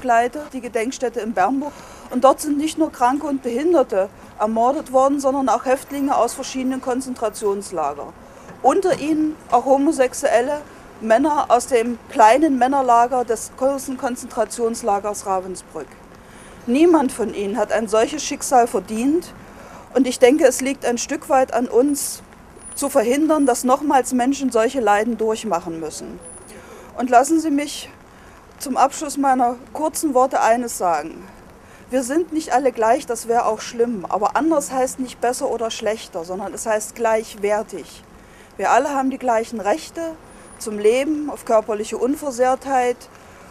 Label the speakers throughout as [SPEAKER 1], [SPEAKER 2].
[SPEAKER 1] Ich leite die Gedenkstätte in Bernburg und dort sind nicht nur Kranke und Behinderte ermordet worden, sondern auch Häftlinge aus verschiedenen Konzentrationslagern. Unter ihnen auch homosexuelle Männer aus dem kleinen Männerlager des großen Konzentrationslagers Ravensbrück. Niemand von ihnen hat ein solches Schicksal verdient und ich denke, es liegt ein Stück weit an uns, zu verhindern, dass nochmals Menschen solche Leiden durchmachen müssen. Und lassen Sie mich zum Abschluss meiner kurzen Worte eines sagen. Wir sind nicht alle gleich, das wäre auch schlimm, aber anders heißt nicht besser oder schlechter, sondern es heißt gleichwertig. Wir alle haben die gleichen Rechte zum Leben, auf körperliche Unversehrtheit,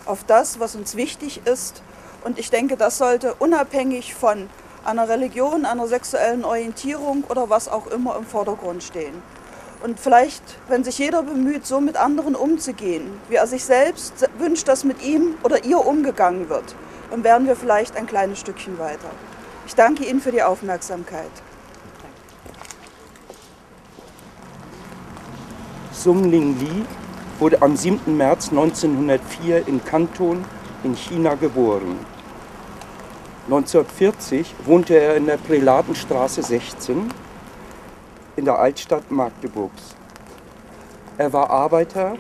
[SPEAKER 1] auf das, was uns wichtig ist. Und ich denke, das sollte unabhängig von einer Religion, einer sexuellen Orientierung oder was auch immer im Vordergrund stehen. Und vielleicht, wenn sich jeder bemüht, so mit anderen umzugehen, wie er sich selbst wünscht, dass mit ihm oder ihr umgegangen wird, dann werden wir vielleicht ein kleines Stückchen weiter. Ich danke Ihnen für die Aufmerksamkeit.
[SPEAKER 2] Sung Ling Li wurde am 7. März 1904 in Kanton in China geboren. 1940 wohnte er in der Prälatenstraße 16 in der Altstadt Magdeburgs. Er war Arbeiter,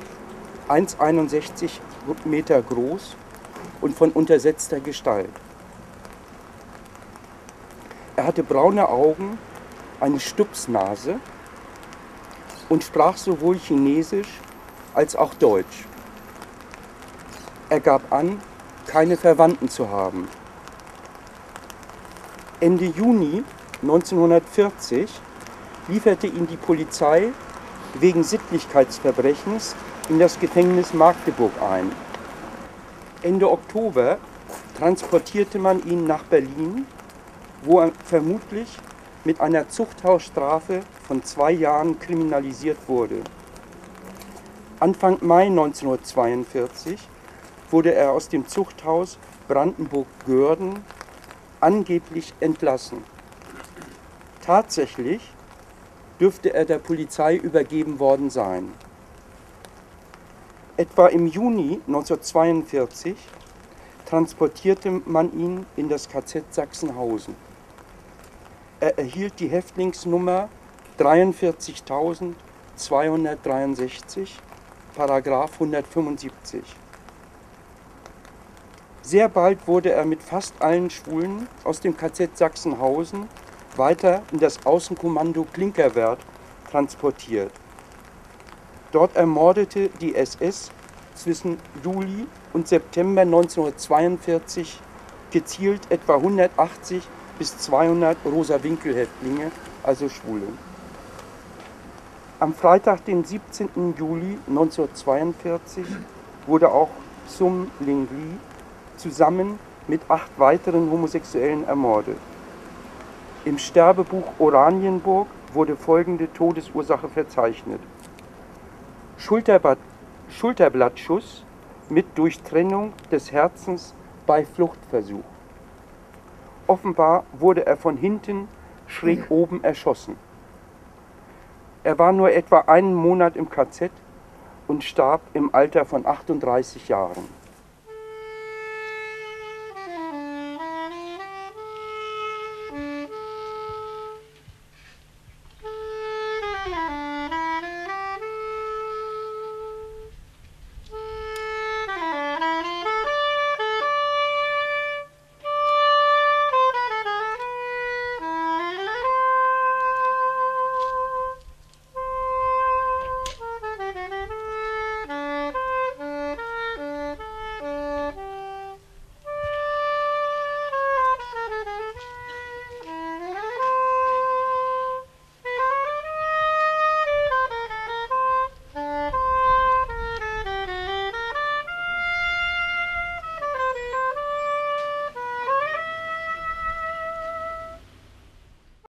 [SPEAKER 2] 1,61 Meter groß und von untersetzter Gestalt. Er hatte braune Augen, eine Stupsnase und sprach sowohl Chinesisch als auch Deutsch. Er gab an, keine Verwandten zu haben. Ende Juni 1940 lieferte ihn die Polizei wegen Sittlichkeitsverbrechens in das Gefängnis Magdeburg ein. Ende Oktober transportierte man ihn nach Berlin, wo er vermutlich mit einer Zuchthausstrafe von zwei Jahren kriminalisiert wurde. Anfang Mai 1942 wurde er aus dem Zuchthaus Brandenburg-Görden angeblich entlassen. Tatsächlich dürfte er der Polizei übergeben worden sein. Etwa im Juni 1942 transportierte man ihn in das KZ Sachsenhausen. Er erhielt die Häftlingsnummer 43263, Paragraph 175. Sehr bald wurde er mit fast allen Schwulen aus dem KZ Sachsenhausen weiter in das Außenkommando Klinkerwert transportiert. Dort ermordete die SS zwischen Juli und September 1942 gezielt etwa 180 bis 200 Rosa-Winkel-Häftlinge, also Schwule. Am Freitag, den 17. Juli 1942, wurde auch Sum Ling Li zusammen mit acht weiteren Homosexuellen ermordet. Im Sterbebuch Oranienburg wurde folgende Todesursache verzeichnet. Schulterblattschuss mit Durchtrennung des Herzens bei Fluchtversuch. Offenbar wurde er von hinten schräg oben erschossen. Er war nur etwa einen Monat im KZ und starb im Alter von 38 Jahren.